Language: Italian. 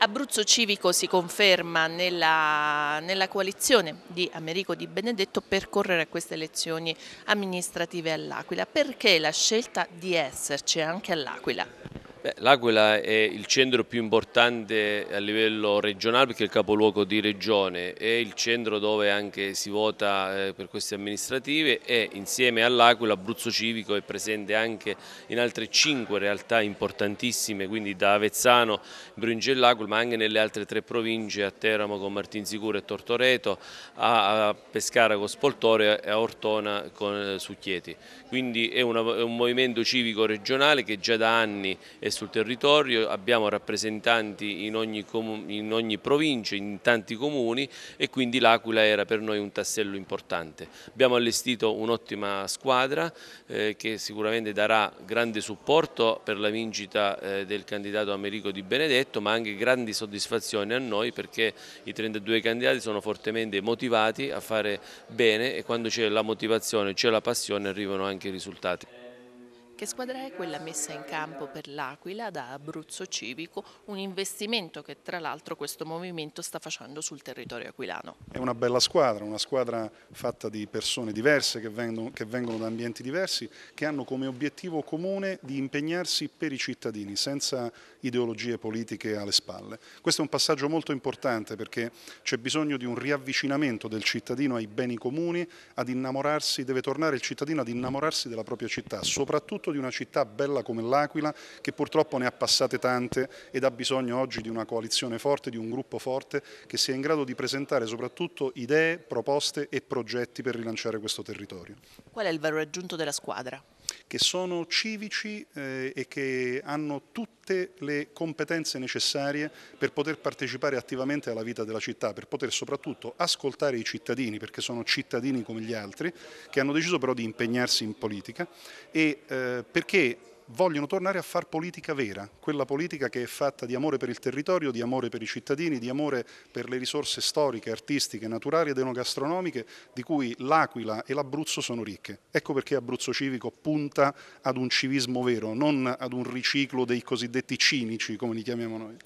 Abruzzo Civico si conferma nella, nella, coalizione di Americo Di Benedetto per correre a queste elezioni amministrative all'Aquila. Perché la scelta di esserci anche all'Aquila? L'Aquila è il centro più importante a livello regionale perché è il capoluogo di regione, è il centro dove anche si vota eh, per queste amministrative e insieme all'Aquila Abruzzo Civico è presente anche in altre cinque realtà importantissime, quindi da Avezzano, Brunge e l'Aquila, ma anche nelle altre tre province, a Teramo con Martinsicuro e Tortoreto, a Pescara con Spoltore e a Ortona con eh, Succhieti. Quindi è, una, è un movimento civico regionale che già da anni è sul territorio, abbiamo rappresentanti in ogni, in ogni provincia, in tanti comuni e quindi l'Aquila era per noi un tassello importante. Abbiamo allestito un'ottima squadra eh, che sicuramente darà grande supporto per la vincita eh, del candidato Americo Di Benedetto ma anche grandi soddisfazioni a noi perché i 32 candidati sono fortemente motivati a fare bene e quando c'è la motivazione, c'è la passione arrivano anche i risultati. Che squadra è quella messa in campo per l'Aquila da Abruzzo Civico, un investimento che tra l'altro questo movimento sta facendo sul territorio aquilano? È una bella squadra, una squadra fatta di persone diverse che vengono, che vengono da ambienti diversi, che hanno come obiettivo comune di impegnarsi per i cittadini, senza ideologie politiche alle spalle. Questo è un passaggio molto importante perché c'è bisogno di un riavvicinamento del cittadino ai beni comuni, ad innamorarsi, deve tornare il cittadino ad innamorarsi della propria città, soprattutto soprattutto di una città bella come l'Aquila che purtroppo ne ha passate tante ed ha bisogno oggi di una coalizione forte, di un gruppo forte che sia in grado di presentare soprattutto idee, proposte e progetti per rilanciare questo territorio. Qual è il valore aggiunto della squadra? Che sono civici eh, e che hanno tutte le competenze necessarie per poter partecipare attivamente alla vita della città, per poter soprattutto ascoltare i cittadini, perché sono cittadini come gli altri, che hanno deciso però di impegnarsi in politica. E eh, perché vogliono tornare a fare politica vera, quella politica che è fatta di amore per il territorio, di amore per i cittadini, di amore per le risorse storiche, artistiche, naturali ed enogastronomiche di cui l'Aquila e l'Abruzzo sono ricche. Ecco perché Abruzzo Civico punta ad un civismo vero, non ad un riciclo dei cosiddetti cinici, come li chiamiamo noi.